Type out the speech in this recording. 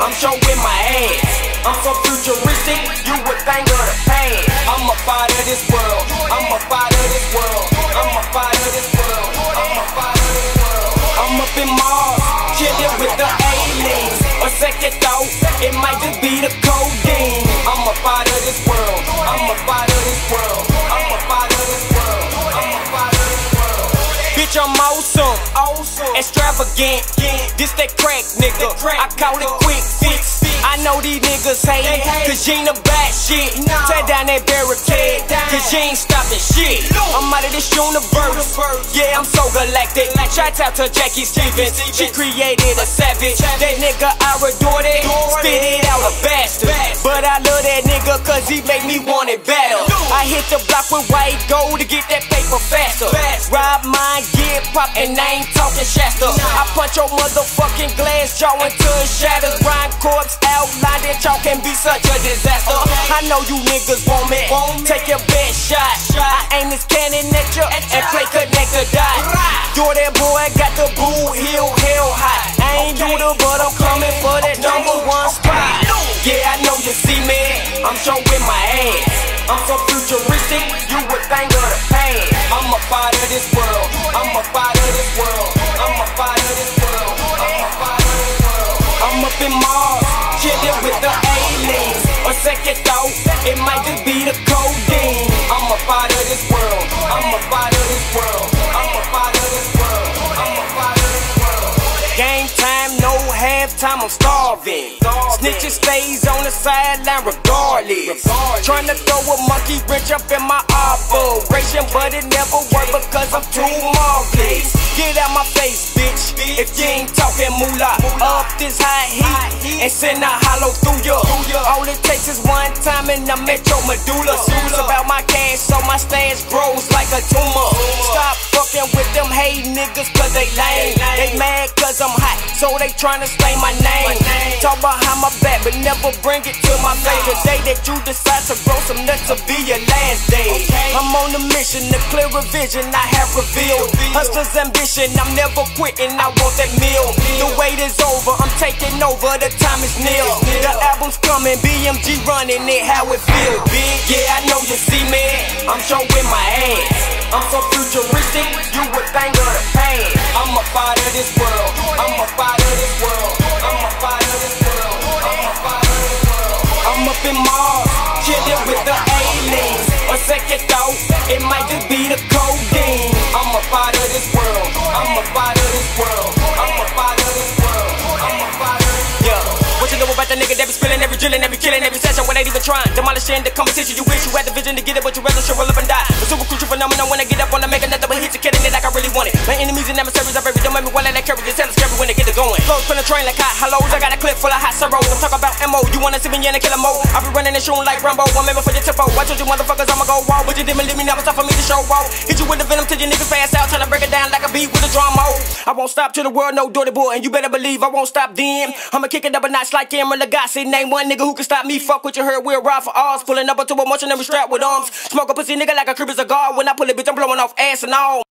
I'm showing my ass. I'm so futuristic, you would think of the past. I'm a part of this world. I'm a part of this world. I'm a part of this world. I'm a part of this world. I'm up in Mars, chilling with the aliens. A second thought, it might just be extravagant. This that crack, nigga. I call it quick fix. I know these niggas hate, cause you ain't a bad shit. Tear down that barricade, cause you ain't stopping shit. I'm out of this universe, yeah, I'm so galactic. Shout out to Jackie Stevens, she created a savage. That nigga, I adore that, spit it out a bastard. But I love that nigga, cause he make me want it better. I hit the block with white gold to get that paper faster. Rob mine, get pop, and I ain't talking Shasta. I punch your motherfucking glass jaw until it shatters. Rhyme corpse outline that y'all can be such a disaster. I know you niggas want me. Take your best shot. I aim this cannon at you and play connect or die. You're that boy, got the boo heel hell hot. I ain't Buddha, but I'm coming for that number one spot. Yeah, I know you see me. I'm showing my ass. I'm so futuristic, you would think of the past. I'm a part of this world. I'm a part of this world. I'm a part of this world. I'm a part of this world. I'm up in Mars, chilling with the aliens. A second thought, it might just be the codeine. I'm a part of this world. I'm a part of this world. I'm a part of this world. I'm a part of this world. Game time, no halftime, I'm starving. Snitches stays on the sideline regardless. Trying to throw a monkey wrench up in my operation, but it never worked because I'm too marvelous. Get out my face, bitch. If you ain't talking moolah, up this high heat and send a hollow through you. All it takes is one time and I'm at your medulla. About my cash, so my stash grows like a tumor. Fucking with them hate niggas cause they lame. They mad cause I'm hot, so they tryna stain my name. Talk behind my back, but never bring it to my face. The day that you decide to grow some nuts will be your last day. I'm on a mission, to clear a clearer vision I have revealed. Hustler's ambition, I'm never quitting, I want that meal. The wait is over, I'm taking over, the time is near. The album's coming, BMG running it, how it feel, big. Yeah, I know you see me, I'm showing my ass. I'm so futuristic, you would think of the past. I'm a part this world, drilling, every killing, every session without even trying? Demolishing the competition, you wish you had the vision to get it, but you rather shrivel up and die. The super crucial phenomenon when I get up, wanna make another one hit, you killing it like I really want it. My enemies and adversaries are very dumb, make me wanna let carry, tell us scary when they get it going. Flows from the train like hot hellos, I got a clip full of hot sorrows. I'm talking about MO, you wanna see me in a killer mode? I be running and shooting like Rambo, one member for your tempo. Watch you motherfuckers, I'ma go wall, but you didn't leave me, now it's time for me to show wall. Hit you with the venom till your niggas pass out, tryna break it down like a beat with a drum. I won't stop till the world know dirty boy, and you better believe I won't stop then. I'ma kick it up a notch like Emeril Lagasse. Name one nigga who can stop me. Fuck with your heard, we'll ride for ours. Pulling up into a motion and we strapped with arms. Smoke a pussy nigga like a crib is a guard. When I pull it, bitch, I'm blowing off ass and all.